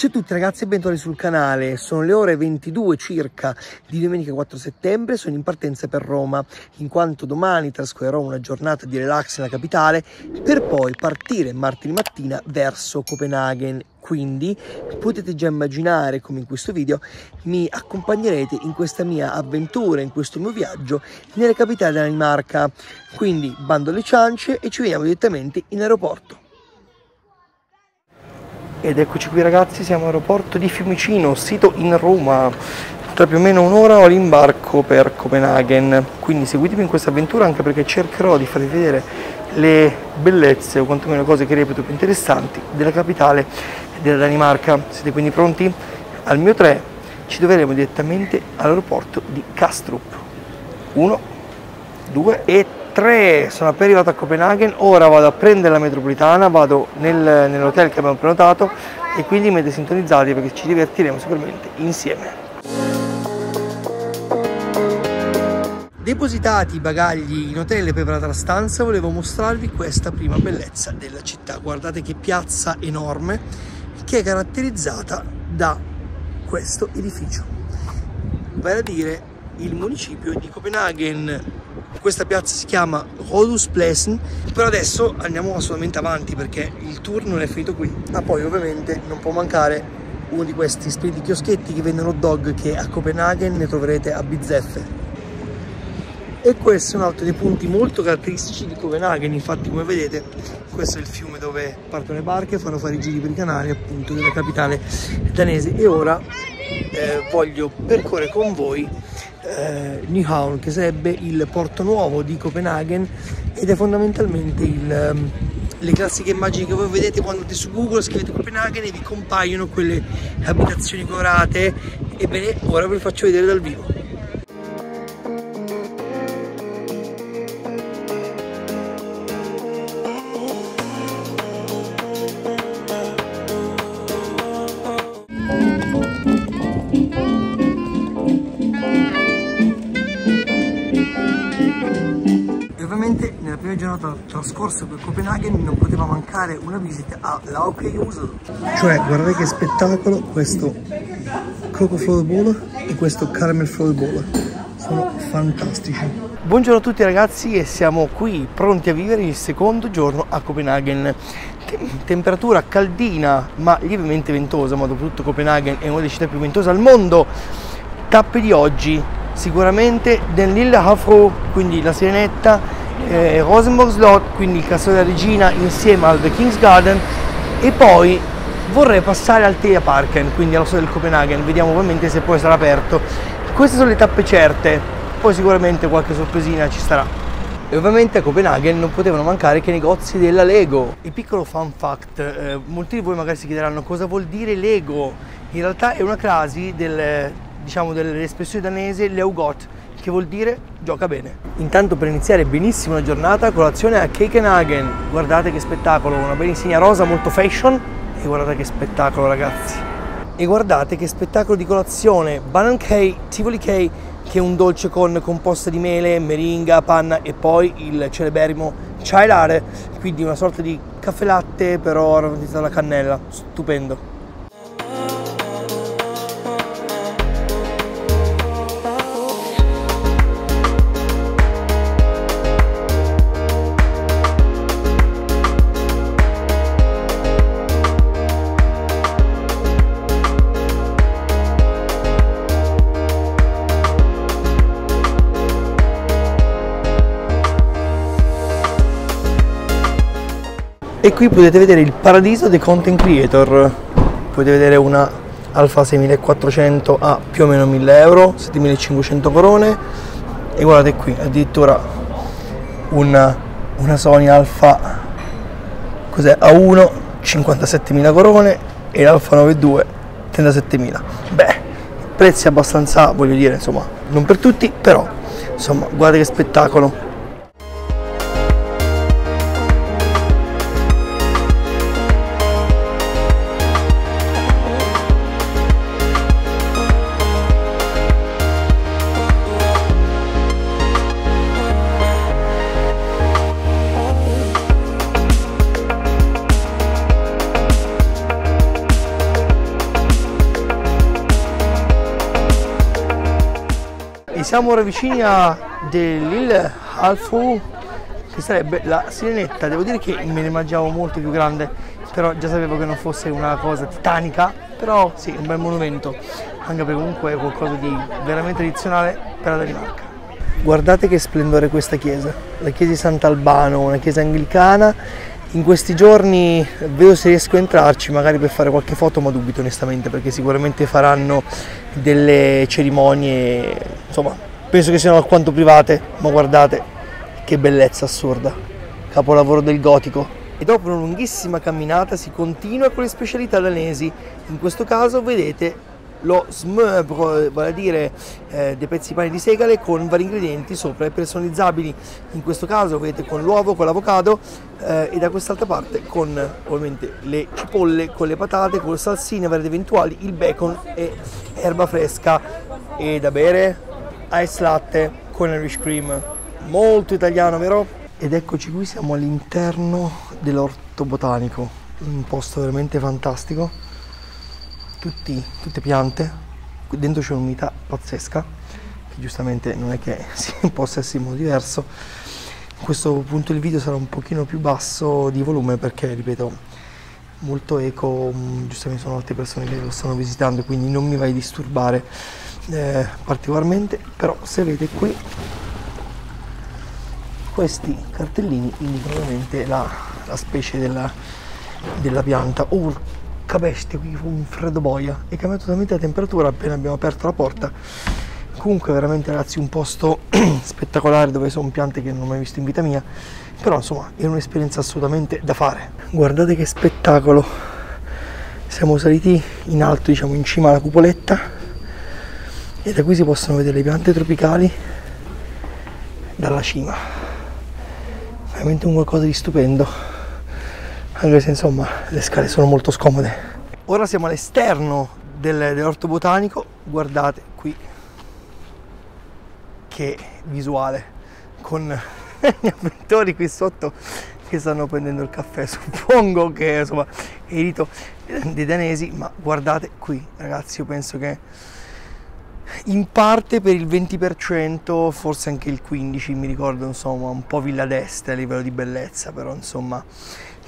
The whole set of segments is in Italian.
Ciao a tutti ragazzi e bentornati sul canale, sono le ore 22 circa di domenica 4 settembre, sono in partenza per Roma, in quanto domani trascorrerò una giornata di relax nella capitale per poi partire martedì mattina verso Copenaghen. Quindi potete già immaginare come in questo video mi accompagnerete in questa mia avventura, in questo mio viaggio nella capitale della Danimarca. Quindi bando le ciance e ci vediamo direttamente in aeroporto. Ed eccoci qui ragazzi, siamo all'aeroporto di Fiumicino, sito in Roma. Tra più o meno un'ora ho l'imbarco per Copenaghen, quindi seguitemi in questa avventura anche perché cercherò di farvi vedere le bellezze o quantomeno cose che reputo più interessanti della capitale della Danimarca. Siete quindi pronti? Al mio 3 ci troveremo direttamente all'aeroporto di Kastrup. 1, 2 e 3. 3 sono appena arrivato a Copenaghen, ora vado a prendere la metropolitana, vado nel, nell'hotel che abbiamo prenotato e quindi mettete sintonizzati perché ci divertiremo sicuramente insieme. Depositati i bagagli in hotel e preparata la stanza, volevo mostrarvi questa prima bellezza della città. Guardate che piazza enorme che è caratterizzata da questo edificio. Vale a dire il municipio di Copenaghen questa piazza si chiama Rådhuspladsen però adesso andiamo assolutamente avanti perché il tour non è finito qui. Ma poi ovviamente non può mancare uno di questi splendidi chioschetti che vendono dog che a Copenaghen ne troverete a bizzeffe e questo è un altro dei punti molto caratteristici di Copenaghen. Infatti come vedete questo è il fiume dove partono le barche fanno fare i giri per i canali appunto della capitale danese. E ora eh, voglio percorrere con voi eh, Nyhavn che sarebbe il porto nuovo di Copenaghen ed è fondamentalmente il, um, le classiche immagini che voi vedete quando andate su Google scrivete Copenaghen e vi compaiono quelle abitazioni colorate. Ebbene ora ve le faccio vedere dal vivo trascorsa per Copenaghen non poteva mancare una visita a Laukejusel. Cioè, guardate che spettacolo questo Coco Flower Ball e questo Caramel Flower Ball. Sono fantastici. Buongiorno a tutti ragazzi e siamo qui pronti a vivere il secondo giorno a Copenaghen. Temperatura caldina ma lievemente ventosa, ma dopotutto Copenaghen è una delle città più ventose al mondo. Tappe di oggi, sicuramente del Lille Hafro, quindi la Sirenetta, eh, Rosenborg Slot, quindi il Castello della Regina insieme al The King's Garden e poi vorrei passare al Teia Parken, quindi allo stadio del Copenaghen, vediamo ovviamente se poi sarà aperto. Queste sono le tappe certe, poi sicuramente qualche sorpresina ci sarà. E ovviamente a Copenaghen non potevano mancare che i negozi della Lego. Il piccolo fun fact, eh, molti di voi magari si chiederanno cosa vuol dire Lego. In realtà è una crasi del, diciamo, dell'espressione danese Leugot, che vuol dire gioca bene. Intanto per iniziare benissimo la giornata, colazione a Kekenhagen. Guardate che spettacolo, una bella insegna rosa molto fashion e guardate che spettacolo ragazzi. E guardate che spettacolo di colazione, Banana Cake, Tivoli Cake, che è un dolce con composta di mele, meringa, panna e poi il celeberrimo chai latte, quindi una sorta di caffè latte però aromatizzato alla cannella, stupendo. E qui potete vedere il paradiso dei content creator. Potete vedere una Alfa 6400 a più o meno 1000 euro 7500 corone. E guardate qui addirittura una, una Sony Alfa cos'è? A1 57.000 corone e l'Alfa 92 37.000 beh prezzi abbastanza voglio dire insomma non per tutti però insomma guardate che spettacolo E siamo ora vicini a Delil Alfu, che sarebbe la sirenetta. Devo dire che me ne immaginavo molto più grande, però già sapevo che non fosse una cosa titanica, però sì, un bel monumento, anche perché comunque è qualcosa di veramente tradizionale per la Danimarca. Guardate che splendore questa chiesa, la chiesa di Sant'Albano, una chiesa anglicana in questi giorni vedo se riesco a entrarci, magari per fare qualche foto, ma dubito onestamente perché sicuramente faranno delle cerimonie, insomma, penso che siano alquanto private, ma guardate che bellezza assurda, capolavoro del gotico. E dopo una lunghissima camminata si continua con le specialità danesi, in questo caso vedete lo smørbrød, vale a dire eh, dei pezzi di pane di segale con vari ingredienti sopra e personalizzabili, in questo caso vedete con l'uovo, con l'avocado eh, e da quest'altra parte con ovviamente le cipolle, con le patate, con le salsine varie eventuali, il bacon e erba fresca. E da bere ice latte con Irish cream, molto italiano vero? Ed eccoci qui, siamo all'interno dell'orto botanico, un posto veramente fantastico tutti, tutte piante, dentro c'è un'unità pazzesca, che giustamente non è che si possa essere in modo diverso. In questo punto del video sarà un pochino più basso di volume perché, ripeto, molto eco, mm, giustamente sono altre persone che lo stanno visitando, quindi non mi vai a disturbare eh, particolarmente, però se vedete qui questi cartellini indicano ovviamente la, la specie della, della pianta. Porca bestia, qui fu un freddo boia, è cambiato totalmente la temperatura appena abbiamo aperto la porta. Comunque veramente ragazzi un posto spettacolare dove sono piante che non ho mai visto in vita mia, però insomma è un'esperienza assolutamente da fare. Guardate che spettacolo, siamo saliti in alto, diciamo in cima alla cupoletta e da qui si possono vedere le piante tropicali dalla cima. Veramente un qualcosa di stupendo anche se insomma le scale sono molto scomode. Ora siamo all'esterno del, dell'orto botanico, guardate qui. Che visuale. Con gli avventori qui sotto che stanno prendendo il caffè, suppongo che insomma è il rito dei danesi, ma guardate qui ragazzi, io penso che in parte per il 20%, forse anche il 15%, mi ricordo insomma un po' Villa d'Este a livello di bellezza, però insomma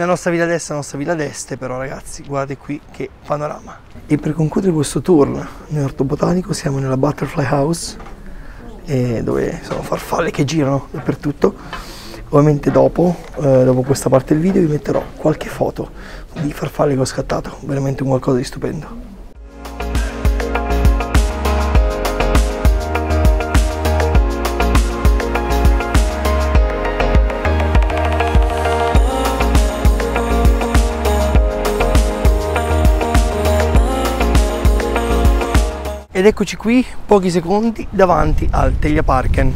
la nostra villa d'este, la nostra villa d'este, però ragazzi, guardate qui che panorama. E per concludere questo tour nell'orto botanico siamo nella Butterfly House, dove sono farfalle che girano dappertutto. Ovviamente dopo, eh, dopo questa parte del video vi metterò qualche foto di farfalle che ho scattato, veramente un qualcosa di stupendo. Ed eccoci qui pochi secondi davanti al Tegliaparken.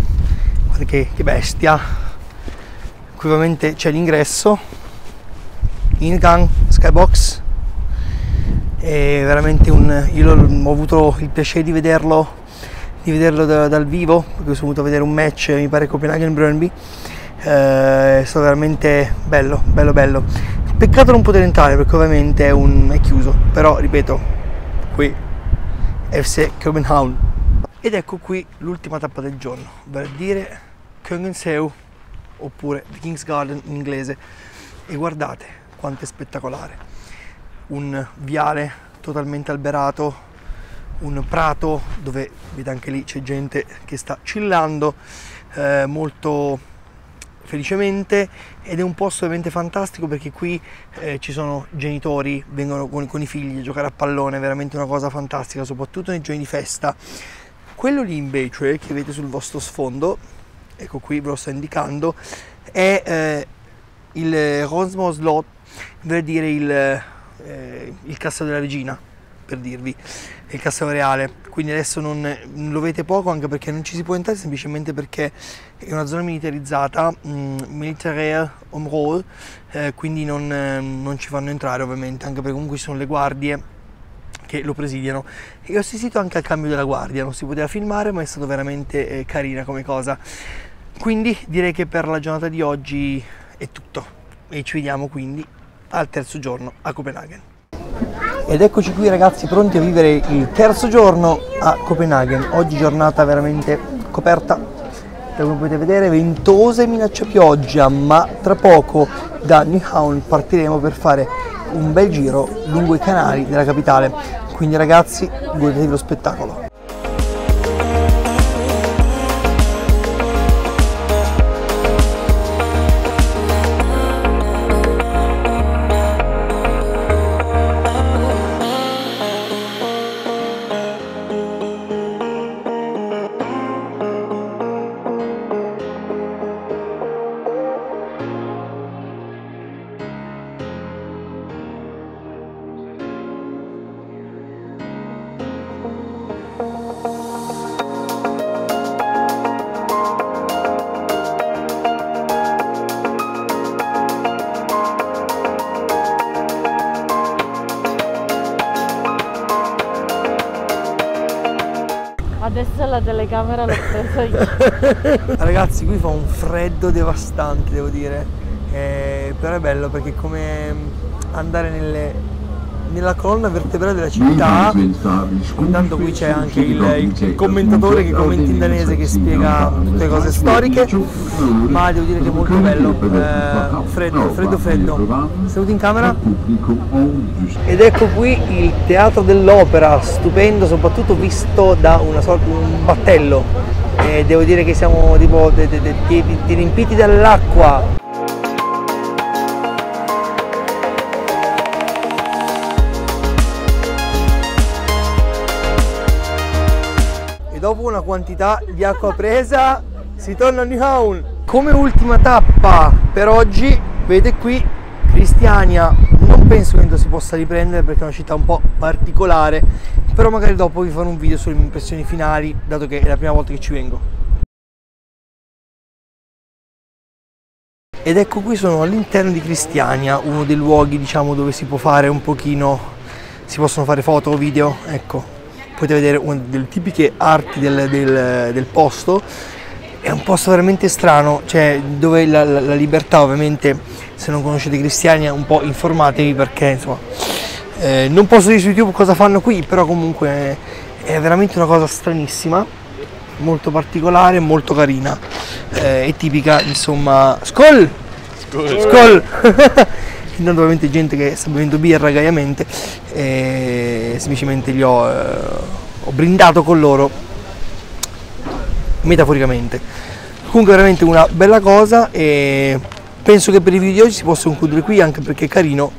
Guarda che, che bestia. Qui ovviamente c'è l'ingresso. Ingang Skybox. È veramente un io ho avuto il piacere di vederlo di vederlo da, dal vivo perché sono venuto a vedere un match mi pare Copenaghen Brøndby. Eh, è stato veramente bello bello bello. Peccato non poter entrare perché ovviamente è, un, è chiuso. Però ripeto qui FC Copenhagen. Ed ecco qui l'ultima tappa del giorno, vale a dire Kongenseu oppure The King's Garden in inglese. E guardate quanto è spettacolare. Un viale totalmente alberato, un prato dove vedete anche lì c'è gente che sta chillando, eh, molto felicemente ed è un posto veramente fantastico perché qui eh, ci sono genitori, vengono con, con, i figli a giocare a pallone, è veramente una cosa fantastica, soprattutto nei giorni di festa. Quello lì invece che vedete sul vostro sfondo, ecco qui ve lo sto indicando, è eh, il Rosmos Lot, vale dire il, eh, il Castello della Regina, per dirvi, il Castello Reale quindi adesso non, lo vedete poco anche perché non ci si può entrare semplicemente perché è una zona militarizzata, mm, military område, eh, quindi non, eh, non ci fanno entrare ovviamente, anche perché comunque ci sono le guardie che lo presidiano e ho assistito anche al cambio della guardia, non si poteva filmare ma è stato veramente eh, carina come cosa. Quindi direi che per la giornata di oggi è tutto e ci vediamo quindi al terzo giorno a Copenaghen. Ed eccoci qui ragazzi pronti a vivere il terzo giorno a Copenaghen. Oggi giornata veramente coperta come potete vedere ventosa e minaccia pioggia ma tra poco da Newtown partiremo per fare un bel giro lungo i canali della capitale quindi ragazzi godetevi lo spettacolo la telecamera l'ho presa io. Ragazzi, qui fa un freddo devastante, devo dire. Eh, però è bello perché è come andare nelle, nella colonna vertebrale della città. Intanto qui c'è anche il, il commentatore che commenta in danese che spiega tutte le cose storiche. Ma devo dire che è molto bello. Eh, freddo, freddo, freddo. Seduti in camera? Ed ecco qui il teatro dell'opera, stupendo, soprattutto visto da una sorta un battello. E devo dire che siamo tipo riempiti dall'acqua. Quantità di acqua presa si torna a Newtown. Come ultima tappa per oggi, vedete qui Cristiania, non penso che si possa riprendere perché è una città un po' particolare, però magari dopo vi farò un video sulle mie impressioni finali, dato che è la prima volta che ci vengo. Ed ecco qui sono all'interno di Cristiania, uno dei luoghi diciamo dove si può fare un pochino, si possono fare foto o video, ecco, potete vedere una delle tipiche arti del, del, del posto, è un posto veramente strano, cioè dove la, la, la libertà ovviamente se non conoscete Cristiania un po' informatevi perché insomma eh, non posso dire su YouTube cosa fanno qui però comunque è veramente una cosa stranissima molto particolare molto carina eh, è tipica insomma Skoll! Skoll! Skoll! intanto ovviamente gente che sta bevendo birra gaiamente e semplicemente li ho, eh, ho brindato con loro metaforicamente. Comunque veramente una bella cosa e penso che per i video di oggi si possa concludere qui anche perché è carino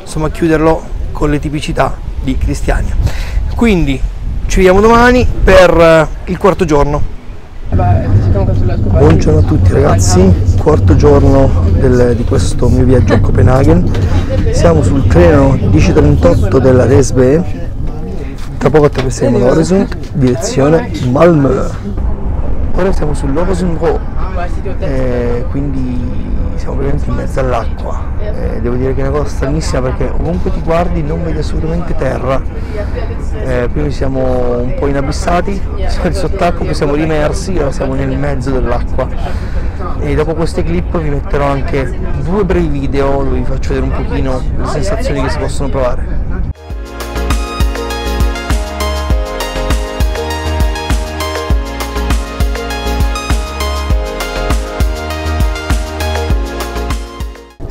insomma chiuderlo con le tipicità di Cristiania. Quindi ci vediamo domani per il quarto giorno Buongiorno a tutti ragazzi, quarto giorno del, di questo mio viaggio a Copenaghen. Siamo sul treno 1038 della DSB, tra poco attraverseremo l'Horizon, direzione Malmö. Ora siamo sull'Horizon eh, quindi siamo praticamente in mezzo all'acqua. Eh, devo dire che è una cosa stranissima perché ovunque ti guardi non vedi assolutamente terra. Eh, prima siamo un po' inabissati, siamo sott'acqua, poi siamo rimersi, ora siamo nel mezzo dell'acqua. E dopo queste clip vi metterò anche due brevi video dove vi faccio vedere un pochino le sensazioni che si possono provare.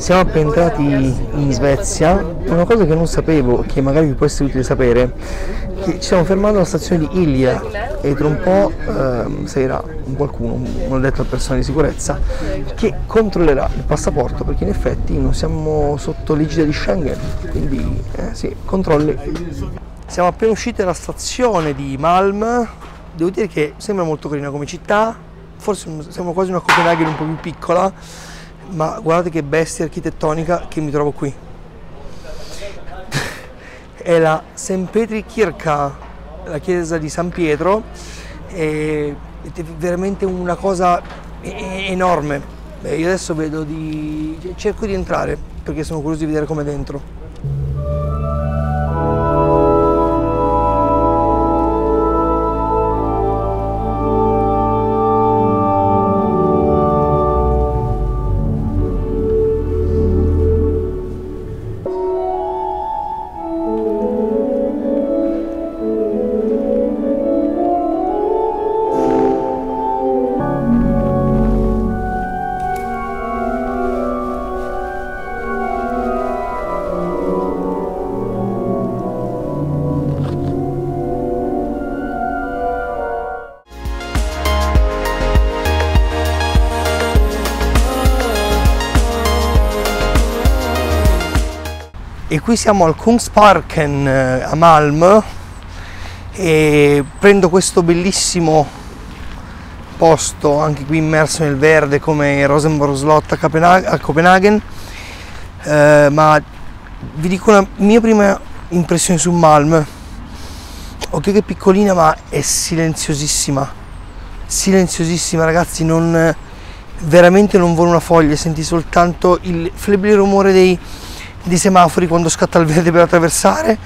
Siamo appena entrati in Svezia, una cosa che non sapevo, che magari vi può essere utile sapere, che ci siamo fermati alla stazione di Ilia e tra un po' ehm, sarà qualcuno, un detto al personale di sicurezza, che controllerà il passaporto perché in effetti non siamo sotto l'egida di Schengen, quindi eh, sì, controlli. Siamo appena usciti dalla stazione di Malm, devo dire che sembra molto carina come città, forse siamo quasi una Copenaghen un po' più piccola, ma guardate che bestia architettonica che mi trovo qui. È la St. Petri Kirka, la chiesa di San Pietro, è, veramente una cosa enorme. Beh, io adesso vedo di... cerco di entrare perché sono curioso di vedere com'è dentro. Qui siamo al Kungsparken eh, a Malmö e prendo questo bellissimo posto anche qui immerso nel verde come Rosenborg Slot a, Copenag- a Copenaghen. Eh, ma vi dico una mia prima impressione su Malmö. Ok che è piccolina ma è silenziosissima. Silenziosissima ragazzi non veramente non vola una foglia senti soltanto il flebile rumore dei, dei semafori quando scatta il verde per attraversare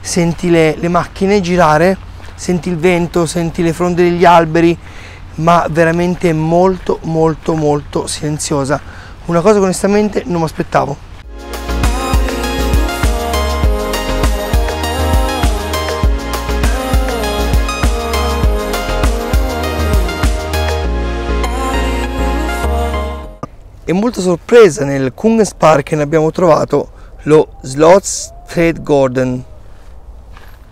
senti le, le macchine girare senti il vento senti le fronde degli alberi ma veramente molto molto molto silenziosa. Una cosa che onestamente non mi aspettavo e molto sorpresa nel Kungens Park abbiamo trovato lo Slottssträdgården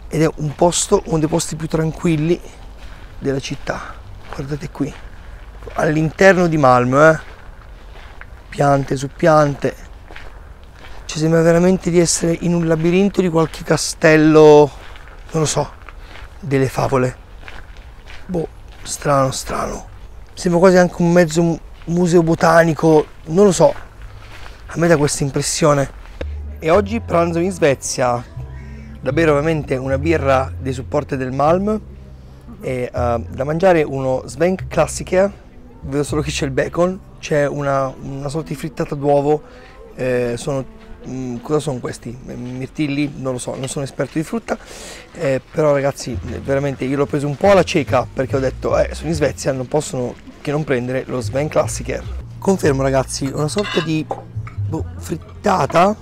ed è un posto, uno dei posti più tranquilli della città. Guardate qui all'interno di Malmö eh? piante su piante. Ci sembra veramente di essere in un labirinto di qualche castello non lo so delle favole. Boh strano strano. Sembra quasi anche un mezzo museo botanico, non lo so, a me dà questa impressione. E oggi pranzo in Svezia, da bere ovviamente una birra dei supporti del Malm e uh, da mangiare uno Svenk Klassiker, vedo solo che c'è il bacon, c'è una, una sorta di frittata d'uovo, eh, sono Mm, cosa sono questi? Mirtilli? Non lo so, non sono esperto di frutta, eh, però ragazzi veramente io l'ho preso un po' alla cieca perché ho detto eh, sono in Svezia, non possono che non prendere lo Sven Klassiker. Confermo ragazzi, una sorta di boh, frittata,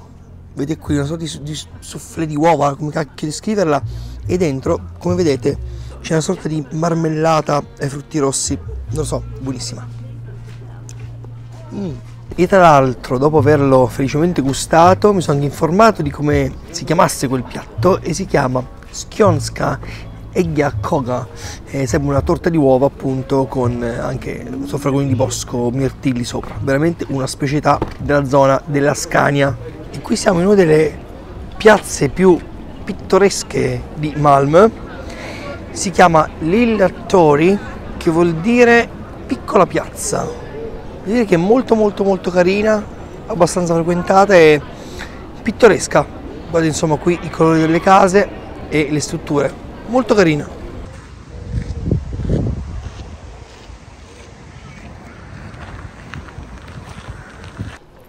vedete qui una sorta di, di soufflé di uova, come cacchio di scriverla, e dentro, come vedete, c'è una sorta di marmellata ai frutti rossi, non lo so, buonissima. Mm. E tra l'altro, dopo averlo felicemente gustato, mi sono anche informato di come si chiamasse quel piatto e si chiama Skionska Eggia Koga. Eh, sembra una torta di uova appunto con anche soffragoni di bosco, mirtilli sopra. Veramente una specialità della zona della Scania. E qui siamo in una delle piazze più pittoresche di Malmö. Si chiama Lilla Tori, che vuol dire piccola piazza. Direi che è molto molto molto carina abbastanza frequentata e pittoresca. Guardate insomma qui i colori delle case e le strutture. Molto carina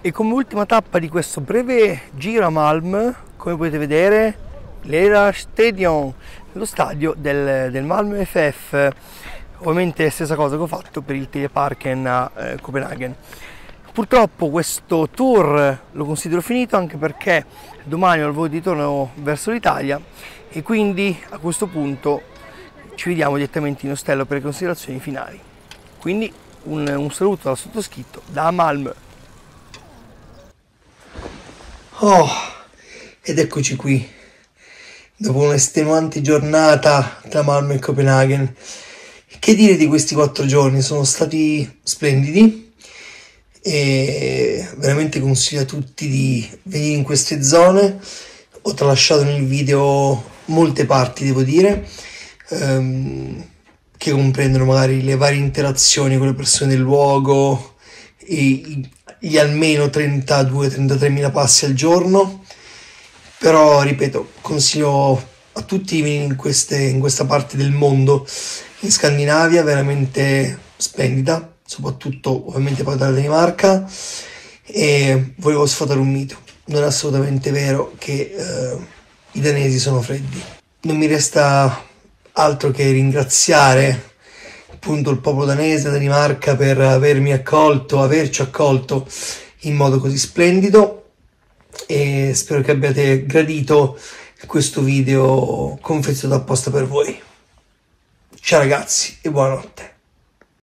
e come ultima tappa di questo breve giro a Malm come potete vedere l'Era Stadion lo stadio del, del Malmö FF ovviamente stessa cosa che ho fatto per il Teleparken a eh, Copenaghen. Purtroppo questo tour lo considero finito anche perché domani ho il volo di ritorno verso l'Italia e quindi a questo punto ci vediamo direttamente in ostello per le considerazioni finali. Quindi un, un saluto dal sottoscritto da Malmö. Oh, ed eccoci qui, dopo un'estenuante giornata tra Malmö e Copenaghen che dire di questi quattro giorni? Sono stati splendidi e veramente consiglio a tutti di venire in queste zone. Ho tralasciato nel video molte parti, devo dire, ehm, che comprendono magari le varie interazioni con le persone del luogo e gli almeno 32-33 mila passi al giorno. Però, ripeto, consiglio a tutti di venire in, queste, in questa parte del mondo in Scandinavia veramente splendida, soprattutto ovviamente poi dalla Danimarca e volevo sfatare un mito, non è assolutamente vero che eh, i danesi sono freddi. Non mi resta altro che ringraziare appunto il popolo danese, Danimarca per avermi accolto, averci accolto in modo così splendido e spero che abbiate gradito questo video confezionato apposta per voi. Ciao ragazzi e buonanotte.